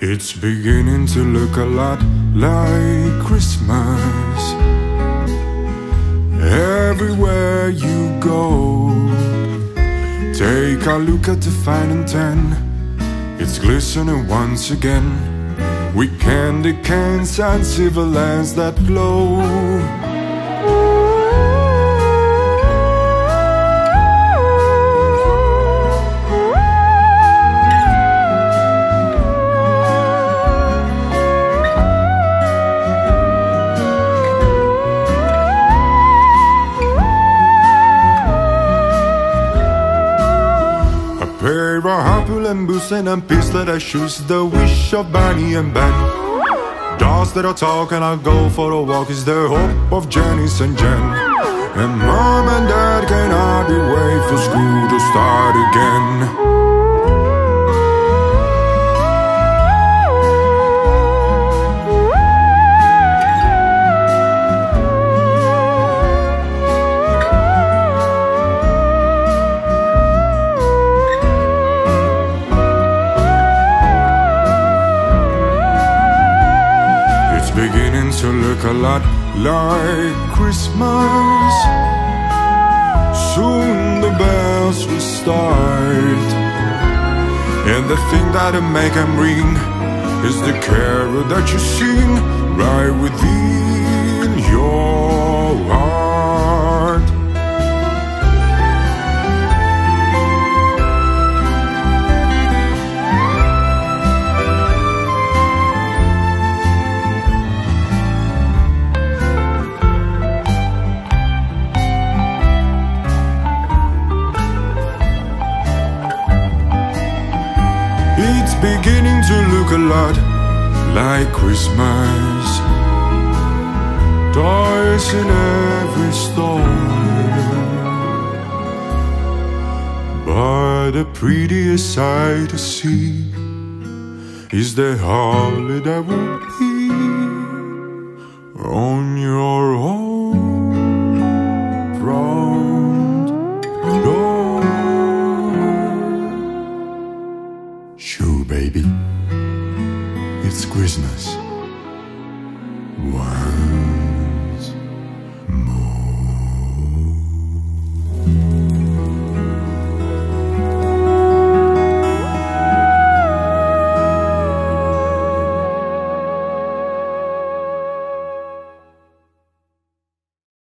It's beginning to look a lot like Christmas. Everywhere you go Take a look at the fountain It's glistening once again. With candy cans and silver lamps that glow and boots and a piece that I choose The wish of Barney and Ben. Dogs that are talking, I'll go for a walk Is the hope of Janice and Jen And mom and dad can hardly wait for school to start again beginning to look a lot like Christmas. Soon the bells will start. And the thing that'll make them ring Is the carol that you sing right within lot like Christmas. Toys in every store But the prettiest sight to see Is the that will be On your Christmas. Wow.